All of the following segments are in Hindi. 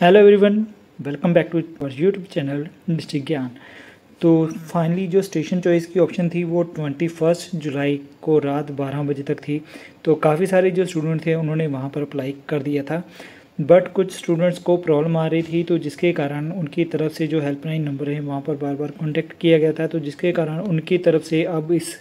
Hello everyone welcome back to our YouTube channel district Gyan तो फाइनली जो स्टेशन चॉइस की ऑप्शन थी, वो ट्वेंटी फ़र्स्ट जुलाई को रात 12 बजे तक थी। तो काफ़ी सारे जो स्टूडेंट थे, उन्होंने वहाँ पर अप्लाई कर दिया था। बट कुछ स्टूडेंट्स को प्रॉब्लम आ रही थी तो जिसके कारण उनकी तरफ़ से जो हेल्पलाइन नंबर है, वहाँ पर बार बार कॉन्टेक्ट किया गया था। तो जिसके कारण उनकी तरफ़ से अब इस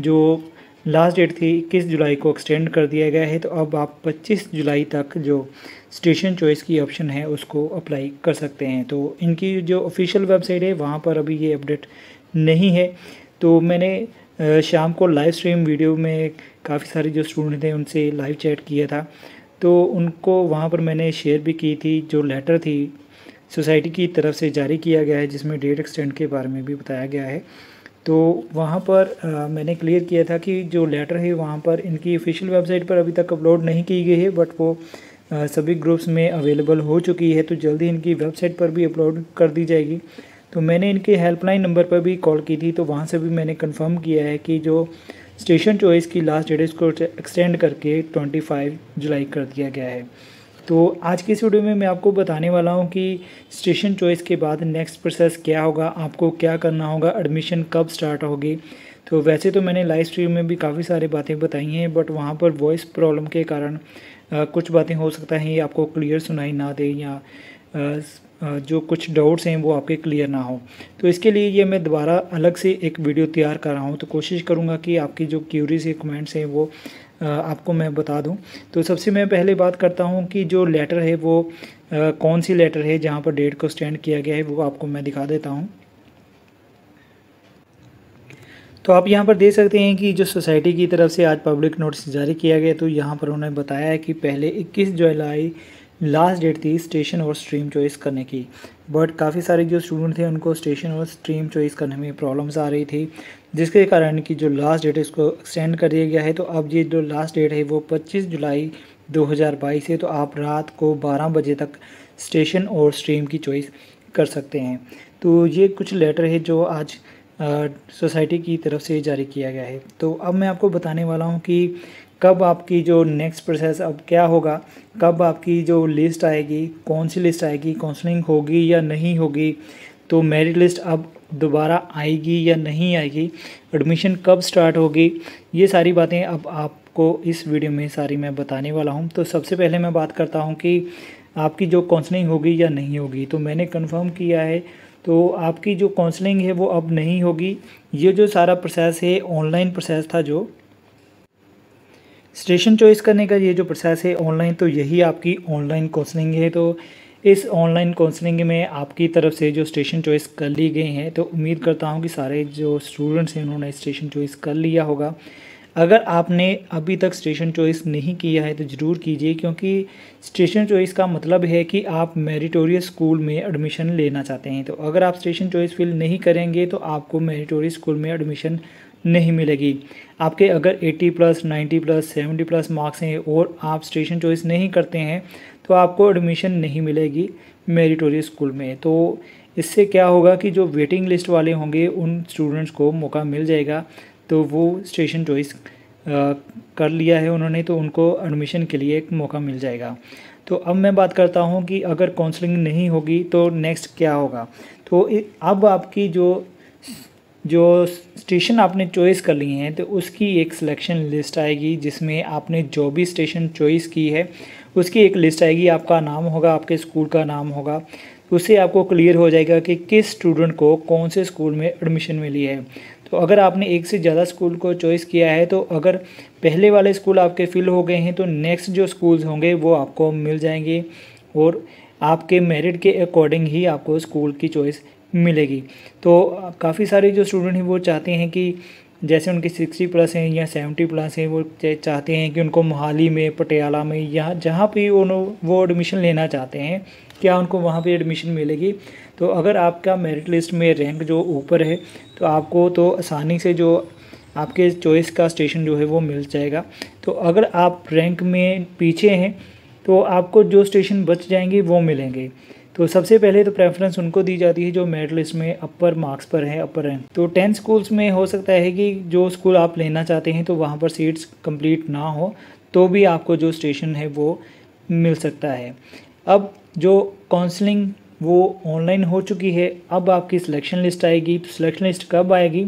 जो लास्ट डेट थी, इक्कीस जुलाई को एक्सटेंड कर दिया गया है। तो अब आप 25 जुलाई तक जो स्टेशन चॉइस की ऑप्शन है उसको अप्लाई कर सकते हैं। तो इनकी जो ऑफिशियल वेबसाइट है वहाँ पर अभी ये अपडेट नहीं है। तो मैंने शाम को लाइव स्ट्रीम वीडियो में काफ़ी सारे जो स्टूडेंट थे उनसे लाइव चैट किया था। तो उनको वहाँ पर मैंने शेयर भी की थी जो लेटर थी सोसाइटी की तरफ़ से जारी किया गया है जिसमें डेट एक्सटेंड के बारे में भी बताया गया है। तो वहाँ पर आ, मैंने क्लियर किया था कि जो लेटर है वहाँ पर इनकी ऑफिशियल वेबसाइट पर अभी तक अपलोड नहीं की गई है बट वो सभी ग्रुप्स में अवेलेबल हो चुकी है तो जल्दी इनकी वेबसाइट पर भी अपलोड कर दी जाएगी। तो मैंने इनके हेल्पलाइन नंबर पर भी कॉल की थी तो वहाँ से भी मैंने कन्फर्म किया है कि जो स्टेशन चॉइस की लास्ट डेट इसको एक्सटेंड करके ट्वेंटी जुलाई कर दिया गया है। तो आज की इस वीडियो में मैं आपको बताने वाला हूँ कि स्टेशन चॉइस के बाद नेक्स्ट प्रोसेस क्या होगा, आपको क्या करना होगा एडमिशन कब स्टार्ट होगी। तो वैसे तो मैंने लाइव स्ट्रीम में भी काफ़ी सारी बातें बताई हैं बट वहाँ पर वॉइस प्रॉब्लम के कारण कुछ बातें हो सकता है आपको क्लियर सुनाई ना दे या जो कुछ डाउट्स हैं वो आपके क्लियर ना हो। तो इसके लिए ये मैं दोबारा अलग से एक वीडियो तैयार कर रहा हूँ। तो कोशिश करूँगा कि आपकी जो क्यूरीज या कमेंट्स हैं वो आपको मैं बता दूँ। तो सबसे मैं पहले बात करता हूँ कि जो लेटर है वो कौन सी लेटर है जहाँ पर डेट को स्टैंड किया गया है वो आपको मैं दिखा देता हूँ। तो आप यहाँ पर देख सकते हैं कि जो सोसाइटी की तरफ़ से आज पब्लिक नोटिस जारी किया गया तो यहाँ पर उन्होंने बताया है कि पहले 21 जुलाई लास्ट डेट थी स्टेशन और स्ट्रीम चॉइस करने की। बट काफ़ी सारे जो स्टूडेंट थे, उनको स्टेशन और स्ट्रीम चॉइस करने में प्रॉब्लम्स आ रही थी, जिसके कारण कि जो लास्ट डेट है, उसको एक्सटेंड कर दिया गया है। तो अब ये जो लास्ट डेट है, वो 25 जुलाई 2022 है तो आप रात को 12 बजे तक स्टेशन और स्ट्रीम की चॉइस कर सकते हैं। तो ये कुछ लेटर है जो आज सोसाइटी की तरफ़ से जारी किया गया है। तो अब मैं आपको बताने वाला हूँ कि कब आपकी जो नेक्स्ट प्रोसेस अब क्या होगा, कब आपकी जो लिस्ट आएगी, कौन सी लिस्ट आएगी काउंसलिंग होगी या नहीं होगी तो मेरिट लिस्ट अब दोबारा आएगी या नहीं आएगी एडमिशन कब स्टार्ट होगी, ये सारी बातें अब आपको इस वीडियो में सारी मैं बताने वाला हूँ। तो सबसे पहले मैं बात करता हूँ कि आपकी जो काउंसलिंग होगी या नहीं होगी तो मैंने कंफर्म किया है तो आपकी जो काउंसलिंग है वो अब नहीं होगी। ये जो सारा प्रोसेस है ऑनलाइन प्रोसेस था जो स्टेशन चॉइस करने का ये जो प्रोसेस है ऑनलाइन तो यही आपकी ऑनलाइन काउंसलिंग है। तो इस ऑनलाइन काउंसलिंग में आपकी तरफ़ से जो स्टेशन चॉइस कर ली गई हैं तो उम्मीद करता हूँ कि सारे जो स्टूडेंट्स हैं, उन्होंने स्टेशन चॉइस कर लिया होगा। अगर आपने अभी तक स्टेशन चॉइस नहीं किया है तो ज़रूर कीजिए, क्योंकि स्टेशन चॉइस का मतलब है कि आप मेरिटोरियस स्कूल में एडमिशन लेना चाहते हैं। तो अगर आप स्टेशन चॉइस फिल नहीं करेंगे तो आपको मेरिटोरियस स्कूल में एडमिशन नहीं मिलेगी। आपके अगर 80 प्लस 90 प्लस 70 प्लस मार्क्स हैं और आप स्टेशन चॉइस नहीं करते हैं तो आपको एडमिशन नहीं मिलेगी मेरिटोरियस स्कूल में। तो इससे क्या होगा कि जो वेटिंग लिस्ट वाले होंगे, उन स्टूडेंट्स को मौका मिल जाएगा। तो वो स्टेशन चॉइस कर लिया है उन्होंने तो उनको एडमिशन के लिए एक मौका मिल जाएगा। तो अब मैं बात करता हूँ कि अगर काउंसलिंग नहीं होगी तो नेक्स्ट क्या होगा? तो अब आपकी जो जो स्टेशन आपने चॉइस कर लिए हैं तो उसकी एक सिलेक्शन लिस्ट आएगी, जिसमें आपने जो भी स्टेशन चॉइस की है, उसकी एक लिस्ट आएगी। आपका नाम होगा, आपके स्कूल का नाम होगा। उससे आपको क्लियर हो जाएगा कि किस स्टूडेंट को कौन से स्कूल में एडमिशन मिली है। तो अगर आपने एक से ज़्यादा स्कूल को चॉइस किया है तो अगर पहले वाले स्कूल आपके फिल हो गए हैं तो नेक्स्ट जो स्कूल्स होंगे, वो आपको मिल जाएँगे और आपके मेरिट के अकॉर्डिंग ही आपको स्कूल की चॉइस मिलेगी। तो काफ़ी सारे जो स्टूडेंट हैं, वो चाहते हैं कि जैसे उनके सिक्सटी प्लस हैं या सेवेंटी प्लस हैं, वो चाहते हैं कि उनको मोहाली में, पटियाला में या जहाँ पे वो एडमिशन लेना चाहते हैं, क्या उनको वहाँ पे एडमिशन मिलेगी? तो अगर आपका मेरिट लिस्ट में रैंक जो ऊपर है तो आपको तो आसानी से जो आपके चॉइस का स्टेशन जो है वो मिल जाएगा। तो अगर आप रैंक में पीछे हैं तो आपको जो स्टेशन बच जाएँगे वो मिलेंगे। तो सबसे पहले तो प्रेफरेंस उनको दी जाती है जो मेरिट लिस्ट में अपर मार्क्स पर है अपर रैंक तो टेंथ स्कूल्स में हो सकता है कि जो स्कूल आप लेना चाहते हैं तो वहाँ पर सीट्स कंप्लीट ना हो तो भी आपको जो स्टेशन है वो मिल सकता है। अब जो काउंसलिंग वो ऑनलाइन हो चुकी है। अब आपकी सिलेक्शन लिस्ट आएगी। तो सिलेक्शन लिस्ट कब आएगी?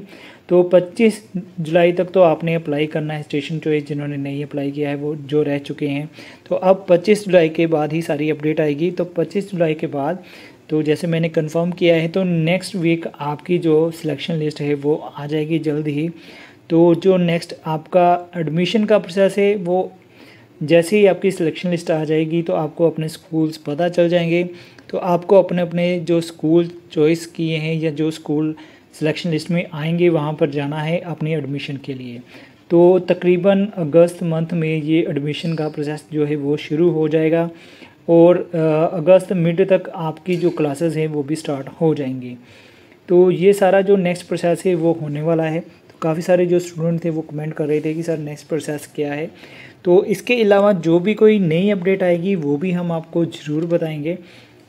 तो 25 जुलाई तक तो आपने अप्लाई करना है स्टेशन चॉइस जिन्होंने नहीं अप्लाई किया है, वो जो रह चुके हैं। तो अब 25 जुलाई के बाद ही सारी अपडेट आएगी। तो 25 जुलाई के बाद तो जैसे मैंने कंफर्म किया है तो नेक्स्ट वीक आपकी जो सिलेक्शन लिस्ट है, वो आ जाएगी जल्द ही। तो जो नेक्स्ट आपका एडमिशन का प्रोसेस है, वो जैसे ही आपकी सिलेक्शन लिस्ट आ जाएगी तो आपको अपने स्कूल्स पता चल जाएँगे। तो आपको अपने अपने जो स्कूल चॉइस किए हैं या जो स्कूल सिलेक्शन लिस्ट में आएँगे, वहाँ पर जाना है अपनी एडमिशन के लिए। तो तकरीबन अगस्त मंथ में ये एडमिशन का प्रोसेस जो है वो शुरू हो जाएगा और अगस्त मिड तक आपकी जो क्लासेस हैं वो भी स्टार्ट हो जाएँगी। तो ये सारा जो नेक्स्ट प्रोसेस है वो होने वाला है। तो काफ़ी सारे जो स्टूडेंट थे वो कमेंट कर रहे थे कि सर नेक्स्ट प्रोसेस क्या है। तो इसके अलावा जो भी कोई नई अपडेट आएगी वो भी हम आपको ज़रूर बताएँगे।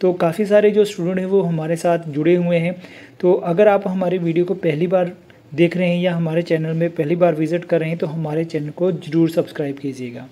तो काफ़ी सारे जो स्टूडेंट हैं वो हमारे साथ जुड़े हुए हैं। तो अगर आप हमारे वीडियो को पहली बार देख रहे हैं या हमारे चैनल में पहली बार विज़िट कर रहे हैं तो हमारे चैनल को ज़रूर सब्सक्राइब कीजिएगा।